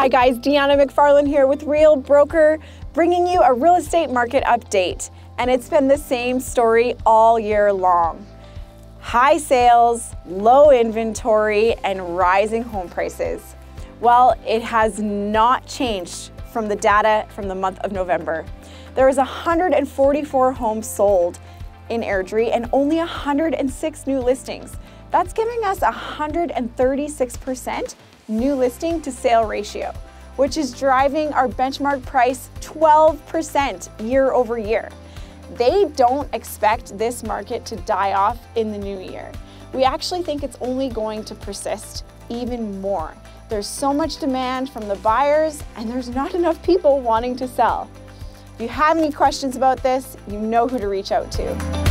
Hi guys, Deanna McFarlane here with Real Broker, bringing you a real estate market update. And it's been the same story all year long. High sales, low inventory, and rising home prices. Well, it has not changed from the data from the month of November. There was 144 homes sold in Airdrie and only 106 new listings. That's giving us 136% new listing to sale ratio, which is driving our benchmark price 12% year over year. They don't expect this market to die off in the new year. We actually think it's only going to persist even more. There's so much demand from the buyers and there's not enough people wanting to sell. If you have any questions about this, you know who to reach out to.